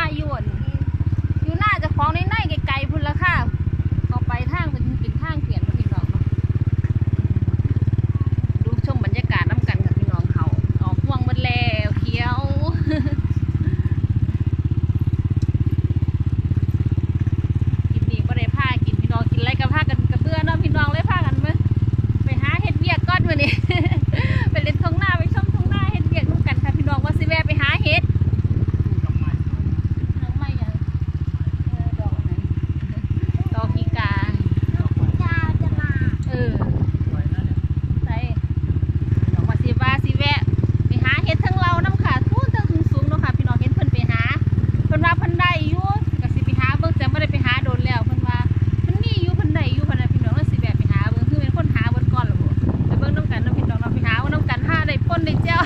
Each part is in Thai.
มาอยู่อั่นอยู่หน้าเจะของในในไกลๆพุ่นละค่ะเอาไปทางเป็นเป็นทางเปลี่ยนพี่น้องเนาะดูชมบรรยากาศน้ำกันกับพี่น้องเขาออกห่วงหมดแล้วเขียว กินดีก็ได้ผ้ากินพี่น้องกินอะไรกับผ้ากันกระเบื้อเนาะพี่น้องเลยผ้ากันมาไปหาเห็ดเวียกก้อนมานี่ ไปเล่นทงหน้าไปชมทงหน้าเห็ดเวียกนู่กันค่ะพี่น้องว่าสิแวะไปหาเห็ดดอกไม้ยังเออดอกไหนดอกกีกา จ้าจะมา เออใส่ดอกว่าสิว่าสิแวะไปหาเห็ดทั้งเราน้ำขาดทุ่นทั้งสูงๆเนาะค่ะพี่น้องเห็นเพิ่นไปหาเพิ่นว่าเพิ่นได้อยู่ก็สิไปหาเบิ่งแต่ไม่ได้ไปหาโดนแล้วเพิ่นว่าเพิ่นมีอยู่เพิ่นได้อยู่เพิ่นน่ะพี่น้องแล้วสิแวะไปหาเบิ่งคือเป็นคนหาเบิ่งก่อนล่ะบ่ไปเบิ่งน้ำกันเนาะพี่น้องเนาะไปหาว่าน้ำกันหาได้ป่นได้เจ้า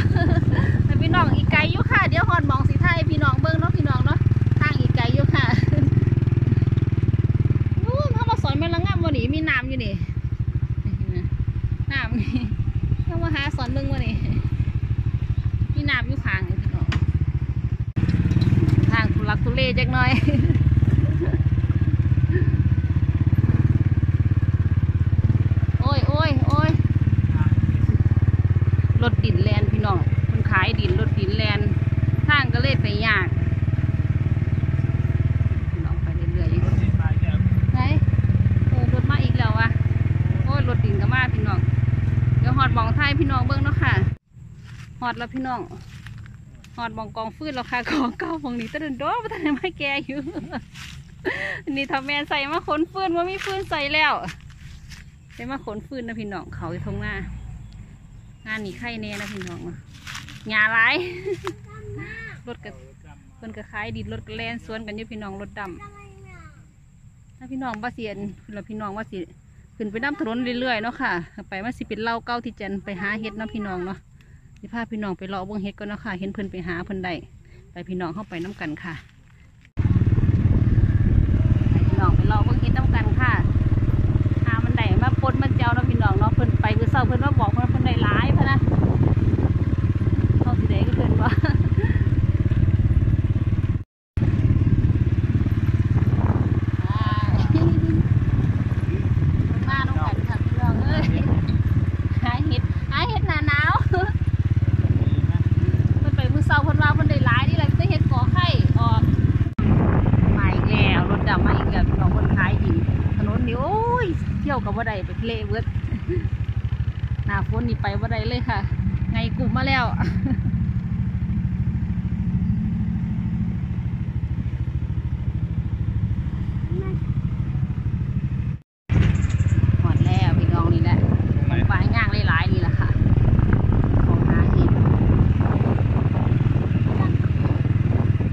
แต่พี่น้องอีกไกลอยู่ค่ะเดี๋ยวฮอดหมองสิไทยพี่น้องเบิ่งเนาะพี่น้องเนาะทางอีกไกลอยู่ค่ะ นู่นเขามาสอนแม่ละงามวันนี้มีน้ำอยู่นี่ น้ำนี่เขามาหาสอนเบิ่งวันนี้มีน้ำอยู่ข้างนี่พี่น้องทางทุลักทุเลจักหน่อย โอ้ยโอ้ยโอ้ย รถดินแลนพี่น้องคนขายดินรถดินแลนทางก็เลยไปยากพี่น้องไปเรื่อยๆไหนโอ้รถมาอีกแล้ววะโอ้ยรถดินก็มาพี่น้องเดี๋ยวหอดมองไทยพี่น้องเบิ้งเนาะค่ะหอดแล้วพี่น้องหอดมองกองฟืนแล้วค่ะกองเก่าหมองนี้ตะดินโดมาทำไม่แก่อยู่อันนี้ทำแมนใส่มาขนฟืนว่ามีฟืนใส่แล้วใส่มาขนฟืนนะพี่น้องเขาอยู่ตรงหน้า งานนี้ไข่แน่นะพี่น้องนะหยาหลายรถกับเพิ่นก็ขายดินรถก็แล่นสวนกันอยู่พี่น้องรถดำถ้าพี่น้องว่าเสียนเราพี่น้องว่าสิขึ้นไปน้ำถนนเรื่อยๆเนาะค่ะ ไปมาสิเป็นเล่าเก้าที่จันไปหาเห็ดเนาะพี่น้องเนาะสิพาพี่น้องไปรอเบิ่งเห็ดก่อนเนาะค่ะ เห็นเพิ่นไปหาเพิ่นได้ไปพี่น้องเข้าไปน้ำกันค่ะไปพี่น้องไปรอเบิ่งเห็ดน้ำกันค่ะหามันได้มาปนมาเจ้าเนาะพี่น้องเนาะเพิ่นไปเมื่อเช้าเพิ่นมาบอกเพิ่นว่าเพิ่นได้หลายพะนะเขาสิได้ก็เพิ่นว่า มาน้องกันค่ะพี่น้องเอ้ยหาเห็ดหาเห็ดหนาหนาวเพิ่นไปมื้อเช้าเพิ่นว่าเพิ่นได้หลายนี่แหละได้เห็ดก่อไข่ออกมาอีกแล้วรถดำมาอีกแล้วพี่น้องเพิ่นขายดินถนนนี่โอ้ย เที่ยวกับบ่ได้ไปทะเลเบิดหน้าฝนนี่ไปบ่ได้เลยค่ะ ไงกลุ่มมาแล้วหอดแล้วพี่องนี่แหละปลาย่างหลายๆนี่แหละค่ะของหาเห็ด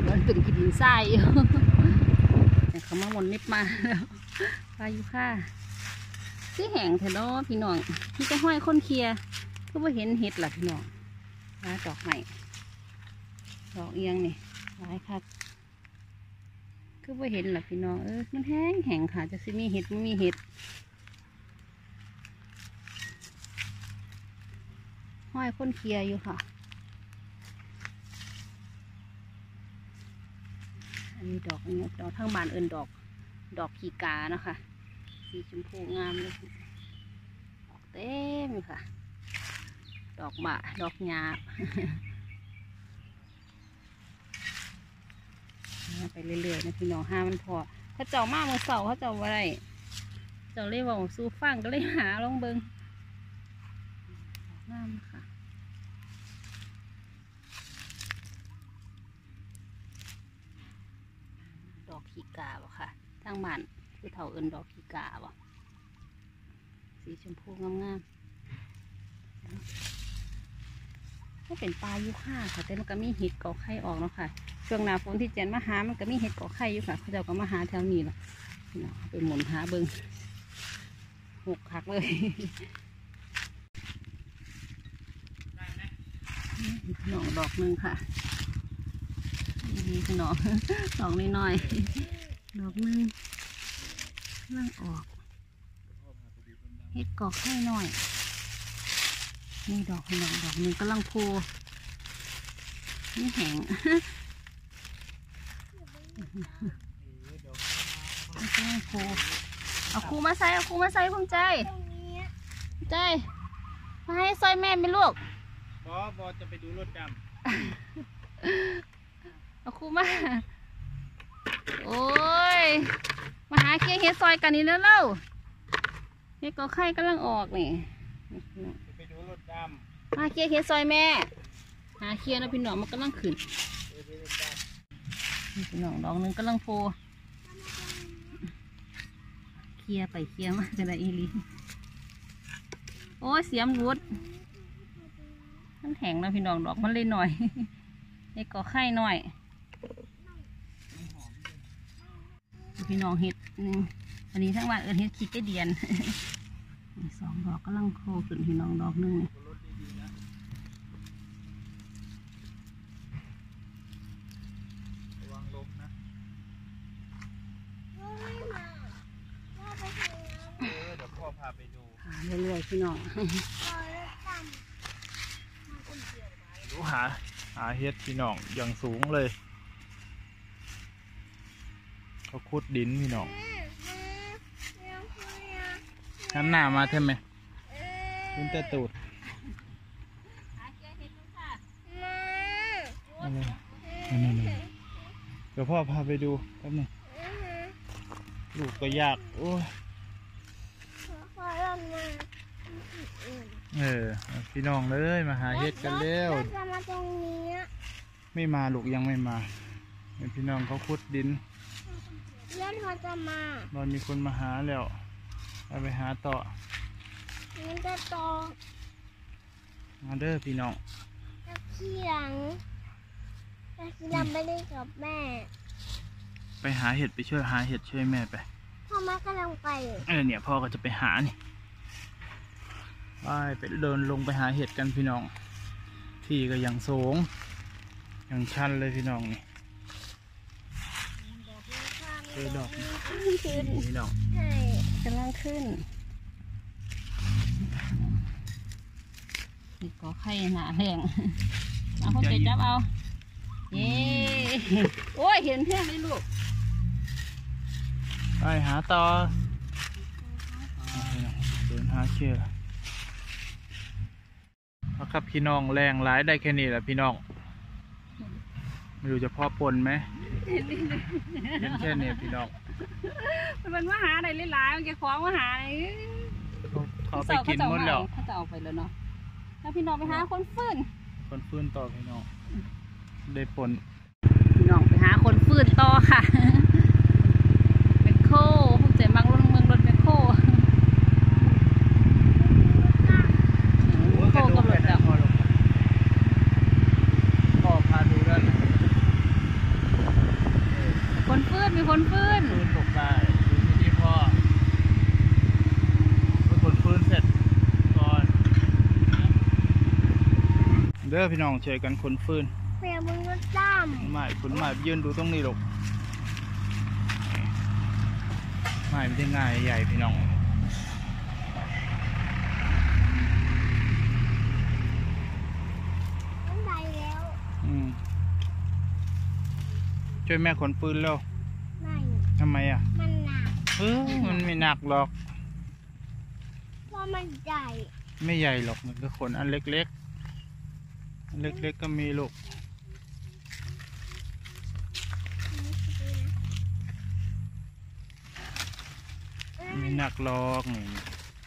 เดินตึงกินดินทรายอยู่เขามาหมนนิบมาแล้วปลาอยู่ค่ะ ที่แหงเถอะเนาะพี่น้องที่จะห้อยคนเคลียก็ไม่เห็นเห็ดล่ะพี่น้องหาดอกใหม่ดอกเอียงนี่หลายค่ะก็ไม่เห็นล่ะพี่น้องเออมันแห้งแห้งค่ะจะสิมีเห็ดไม่มีเห็ดห้อยคนเคลียอยู่ค่ะอันนี้ดอกอันนี้ดอกทั้งบานเอินดอก ดอกขีกานะคะ สีชมพูงามเลยดอกเต็มค่ะ ดอกบะดอกหยาบไปเรื่อยๆนะพี่น้องห้ามันพอ ถ้าเจ้ามาเมื่อเสาร์เขาเจ้าอะไรเจ้าเล่บอกสู้ฟังก็เลยหาลองเบิงงามค่ะดอกขีกาบค่ะทางบ้าน คือเถาเอินดอกขีกาบ่สีชมพูงามๆก็เป็นปลายุค่าค่ะ แต่มันก็มีเห็ดเกาะไข่ออกเนาะค่ะ ช่วงหน้าฝนที่เจนมาหา มันก็มีเห็ดเกาะไข่อยู่ค่ะเขาเจ้าก็มาหาแถวนี้แหละเนาะไปหมุนหาเบิงหกคักเลยหนองดอกหนึ่งค่ะนี่คือหนองดอกน้อยๆดอกหนึ่ง กำลังออกเห็ดกอกให้หน่อยนี่ดอกหนองดอกหนึ่งกำลังโพนี่แห้งมันกำลังโคเอาครูมาใส่เอาครูมาใส่ภูมิใจตรงนี้ภูมิใจมาให้ซอยแม่ไหมลูกบอบอจะไปดูรถดเอาครูมา โอ้ยมาหา เคียงเฮ็ดซอยกันนี่แล้วเล่าเฮ็ดก็ไข่กำลังออกนี่ำจะไปดูรถดมาเคียงเฮ็ดซอยแม่ หาเคียงแล้วพี่น้องมันกำลังขึ้นำไปดูรถดนี่พี่น้องดอกหนึงกำลังโพเคลียร์ไปเคลียร์มาจะได้อีหลีโอ้ยเสียมรุดมันแข็งแล้วพี่น้องดอกมันเลยหน่อยเฮ็ดก็ไข่หน่อย พี่น้องเห็ดหนึ่งอันนี้ทั้งวันเอินเห็ดขี้ไก่เดียนนี่สองดอกกำลังโคขึ้นพี่น้องดอกหนึ่งำดูรถดีๆนะระวังลมนะพ่อไม่มาพ่อไปทำงานเออเดี๋ยวพ่อพาไปดูหาเรื่อยๆพี่น้องพ่อเลิกทดูหา หาเฮ็ดพี่น้องอย่างสูงเลย เขาขุดดินพี่น้องำแม่แม่แม่คุยอะหันหน้ามาใช่ไหมเอคุณแต่ตูดหาเจอเห็ดลูกค่ะมาอะไรนั่นๆเดี๋ยวพ่อพาไปดูแป๊บหนึงอือฮึลูกก็ยาก โอ้ยพ่อเริ่มมาอืมเออ พี่น้องเลยมาหาเฮ็ดกันแล้วรถจะมาตรงนี้อะไม่มาลูกยังไม่มาเห็นพี่น้องเขาขุดดิน เลื่อนเขาจะมาตอนมีคนมาหาแล้วเอาไปหาต่อมันจะโตมาเด้อพี่น้องจะขี้หลังจะขี้หลังไปเล่นกับแม่ ไปหาเห็ดไปช่วยหาเห็ดช่วยแม่ไป พ่อแม่กำลังไปเออเนี่ยพ่อก็จะไปหานี่ไปไปเดินลงไปหาเห็ดกันพี่น้อง ที่ก็ยังสูง ยังชันเลยพี่น้องนี่ เจอดอกนี่พี่น้องใช่กำลังขึ้นนี่ก็ไข่หนาแรงเอาคนใจจับเอาเย้โอ้ยเห็นเพียงเลยลูกไปหาต่อเดินหาเชื่อเอาครับพี่น้องแรงหลายได้แค่นี้แหละพี่น้องไม่รู้จะพ่อปนไหม เห็นแค่นี้พี่น้องมันมาหาอะไรหลายๆมันจะคล้องมาหาอะไรเขาเขาไปกินหมดแล้วเขาจะเอาไปแล้วเนาะแล้วพี่น้องไปหาคนฟื้น คนฟื้นต่อพี่น้องได้ปนพี่น้องไปหาคนฟื้นต่อค่ะแมคโครพวกเจ๊มังรถเมืองรถแมคโครโครกับรถแล้ว พ่อพาดูด้าน คนฟื้นมี คนฟื้น ฟื้นตกได้ดูที่ที่พ่อเมื่อคนฟื้นเสร็จก่อนเด้อพี่น้องช่วยกันคนฟื้นแม่มึงก็ตามไม้คุณไม้ยืนดูตรงนี้ลูกไม้ไม่ได้ง่ายใหญ่พี่น้องมันไปแล้ว อืมช่วยแม่ขนปืนแล้วไม่ ทำไมอะ มันหนักเออมันไม่หนักหรอก เพราะมันใหญ่ไม่ใหญ่หรอกมันก็ขนอันเล็กๆอันเล็กๆก็มีลูก ไม่หนักหรอกนี่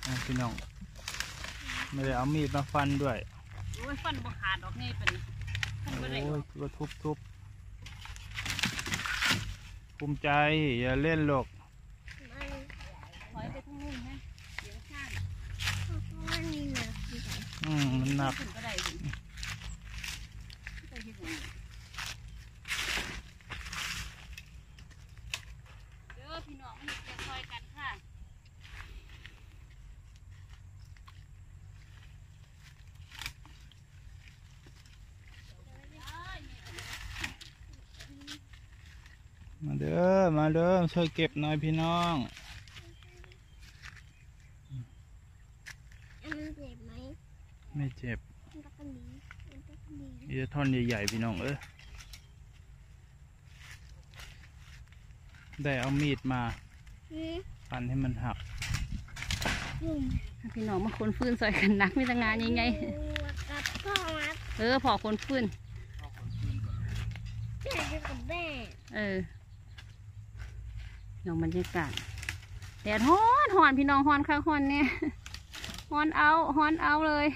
นะพี่น้อง ไม่ได้เอามีดมาฟันด้วย โอ้ยฟันบ่ขาดดอกนี่เป็นฟันบ่ได้โอ้ยก็ทุบทุบ ภูมิใจ อย่าเล่นหรอกมันถอยไปทางนู้นนะเสียงข้างเพราะมันมีหนักที่ไหนอืมมันหนัก ขึ้นก็ได้สิไปเฮ็ดหยังเด้อพี่น้องมันจะคอยกันค่ะ มาเด้อ มาเด้อ ช่วยเก็บหน่อยพี่น้องอันมันเจ็บไหมไม่เจ็บมันตะกันดีมันตะกันดีนี่จะท่อนใหญ่ๆพี่น้องเอ้ยได้เอามีดมาอืมฟันให้มันหักอืมพี่น้องมาคนฟื้นซอยกันนักมีแต่งานยังไง กับพ่อมาเออพอคนฟื้น แม่อยู่กับแม่ เออ น้องบรรยากาศแดดฮ้อนฮ้อนพี่น้องฮ้อนข้างฮ้อนเนี่ยฮ้อนเอาฮ้อนเอาเลย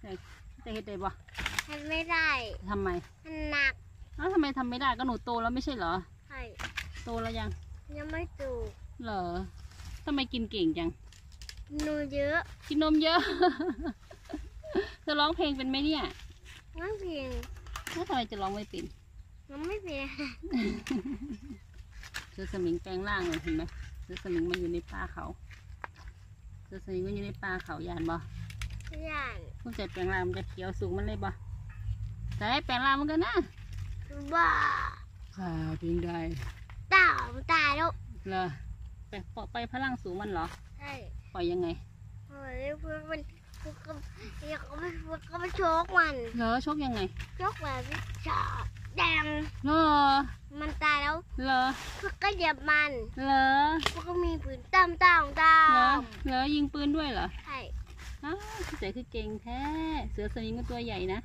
เฮ้ยจะเห็ดได้ปะทำไม่ได้ทำไมมันหนักเอ้าทำไมทำไม่ได้ก็หนูโตแล้วไม่ใช่เหรอใช่โตแล้วยัง ยังไม่จูบเหรอทำไมกินเก่งจังหนูเยอะ กินนมเยอะเธอร้องเพลงเป็นไหมเนี่ยงั้นเพียงแล้วทำไมจะร้องไม่เป็นมันไม่เป็น เสือสมิงแปลงร่างเลยเห็นไหมเสือสมิงมันอยู่ในป่าเขาเสือสมิงมันอยู่ในป่าเขายานบ่ย่านคุณใจแปลงร่างมันจะเขียวสูงมันเลยบ่ใจแปลงร่างมันกันนะบ้าค่ะเพียงใดตาตายแล้วเหรอไปปล่อยไปพลังสูงมันเหรอใช่ปล่อยยังไงเฮ้ยเพื่อนมันเพื่อนก็อยากไปเพื่อนก็ไปโชกมันเหรอชกยังไงโชกแบบชา แดงเหรอมันตายแล้วเหรอเพื่อนก็เหยียบมันเหรอเพื่อนก็มีผืนตามตามตาเหรอมเหรอยิงปืนด้วยเหรอใช่อ้าวคุณใจคือเก่งแท้ เสือสมิงมันตัวใหญ่นะ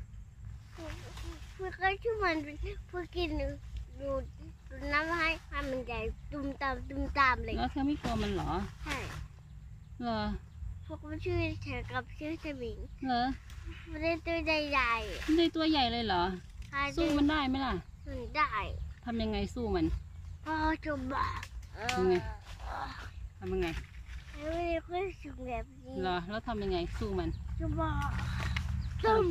เพื่อนก็ช่วยมันเพื่อกินดูดูน้ำให้ให้มันใหญ่ตุ้มตามตุ้มตามเลยแล้วเธอไม่กลัวมันเหรอใช่เหรอพวกมันชื่อแฉกับชื่อสมิงเหรอมันได้ตัวใหญ่มันได้ตัวใหญ่เลยเหรอ ๆใช่สู้มันได้ไหมล่ะ มันได้ทำยังไงสู้มันพอจะบ้าเออยังไงทำยังไงไม่ได้ค่อยสุกแบบนี้เหรอแล้วทำยังไงสู้มันจะบ้าตุ้ม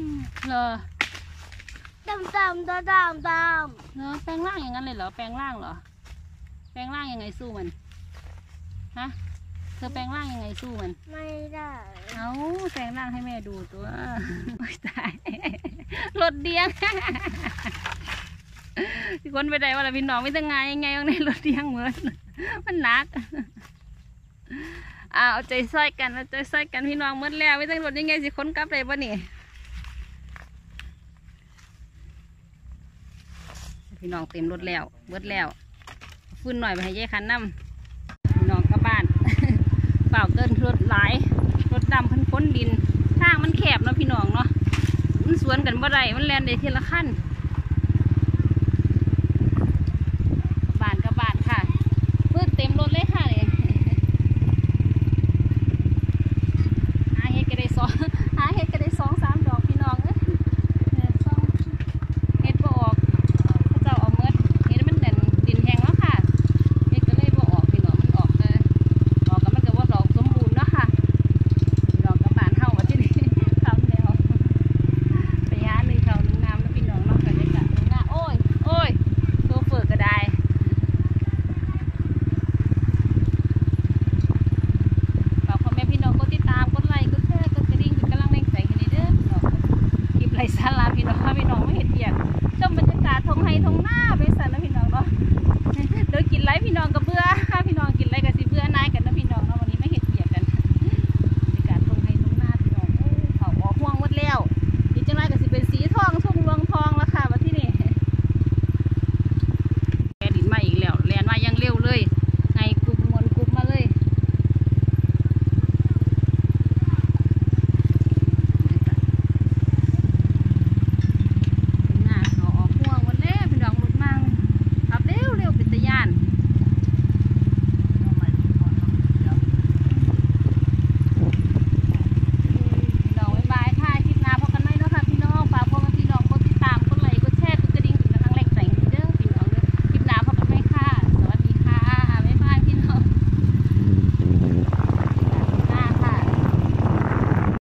เหรอตุ้มตามตามตามตามเหรอแปลงร่างอย่างนั้นเลยเหรอแปลงร่างเหรอแปลงร่างยังไงสู้มันฮะเธอแปลงร่างยังไงสู้มัน ไม่ได้ เอาแปลงร่างให้แม่ดูตัวโอ๊ยตายรถเดียงพี่คนไปไหนวะล่ะพี่น้องไม่ต้องไงยังไงตรงนี้รถเดียงเหมือนมันหนักอ่าเอาใจใส่กันเอาใจใส่กันพี่น้องหมดแล้วไม่ต้องรถยังไงสิคนกลับเลยปะนี่พี่น้องเต็มรถแล้วเบิดแล้วฟื้นหน่อยไปให้ยายคันน้ำพี่น้องกลับบ้าน เปล่าเกินรถหลายรถดำพันพ้นดินทางมันแคบเนาะพี่น้องเนาะมันสวนกันบ่ได้มันแลนได้ทีละขั้น พี่น้องพี่น้องไม่เห็นเปียกจมบรรยากาศทงไฮทงหน้าไปสั่นนะพี่น้องเนาะเดี๋ยวกินไรพี่น้องกับเบื่อค่ะ